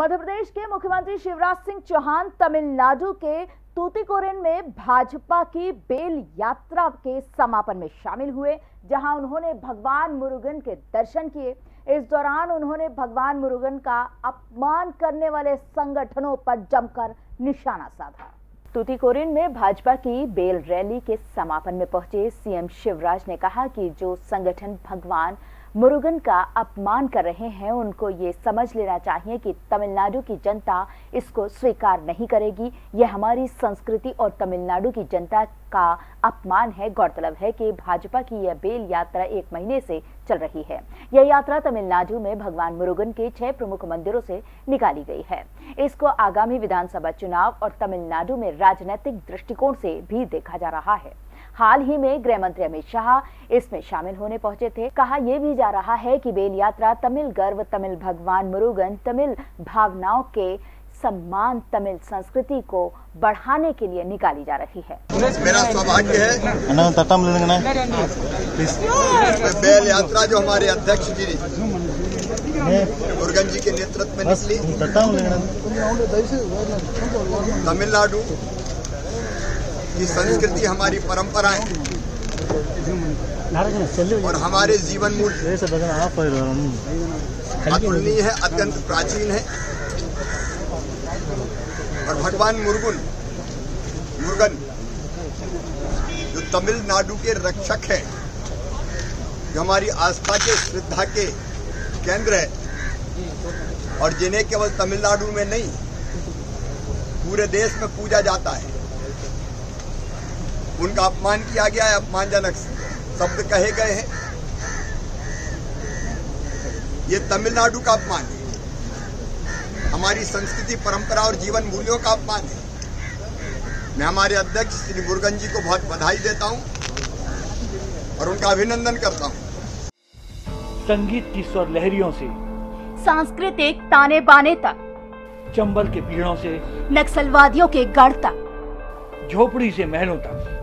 मध्य प्रदेश के मुख्यमंत्री शिवराज सिंह चौहान तमिलनाडु के तूतीकोरिन में भाजपा की बेल यात्रा के समापन में शामिल हुए, जहाँ उन्होंने भगवान मुरुगन के दर्शन किए। इस दौरान उन्होंने भगवान मुरुगन का अपमान करने वाले संगठनों पर जमकर निशाना साधा। तूतीकोरिन में भाजपा की बेल रैली के समापन में पहुँचे सीएम शिवराज ने कहा कि जो संगठन भगवान मुरुगन का अपमान कर रहे हैं। उनको ये समझ लेना चाहिए कि तमिलनाडु की जनता इसको स्वीकार नहीं करेगी। यह हमारी संस्कृति और तमिलनाडु की जनता का अपमान है, गौरतलब है कि भाजपा की यह बेल यात्रा एक महीने से चल रही है। यह यात्रा तमिलनाडु में भगवान मुरुगन के छह प्रमुख मंदिरों से निकाली गई है। इसको आगामी विधानसभा चुनाव और तमिलनाडु में राजनीतिक दृष्टिकोण से भी देखा जा रहा है। हाल ही में गृह मंत्री अमित शाह इसमें शामिल होने पहुँचे थे। कहा यह भी जा रहा है कि बेल यात्रा तमिल गर्व तमिल भगवान मुरुगन तमिल भावनाओं के सम्मान तमिल संस्कृति को बढ़ाने के लिए निकाली जा रही है। मेरा सौभाग्य है बेल यात्रा जो हमारे अध्यक्ष जी मुरुगन जी के नेतृत्व में निकली। तमिलनाडु की संस्कृति हमारी परंपराएँ और हमारे जीवन मूल्य अतुलनीय है, अत्यंत प्राचीन है। और भगवान मुर्गुन, मुर्गन, जो तमिलनाडु के रक्षक हैं, जो हमारी आस्था के, श्रद्धा के केंद्र है, और जिन्हें केवल तमिलनाडु में नहीं, पूरे देश में पूजा जाता है। उनका अपमान किया गया है अपमानजनक शब्द कहे गए हैं। ये तमिलनाडु का अपमान है। हमारी संस्कृति परंपरा और जीवन मूल्यों का अपमान है। मैं हमारे अध्यक्ष श्री मुरुगन जी को बहुत बधाई देता हूँ और उनका अभिनंदन करता हूँ। संगीत की स्वर लहरियों से सांस्कृतिक ताने बाने तक चंबल के पीड़ों से नक्सलवादियों के गढ़ तक। झोपड़ी से महलों तक।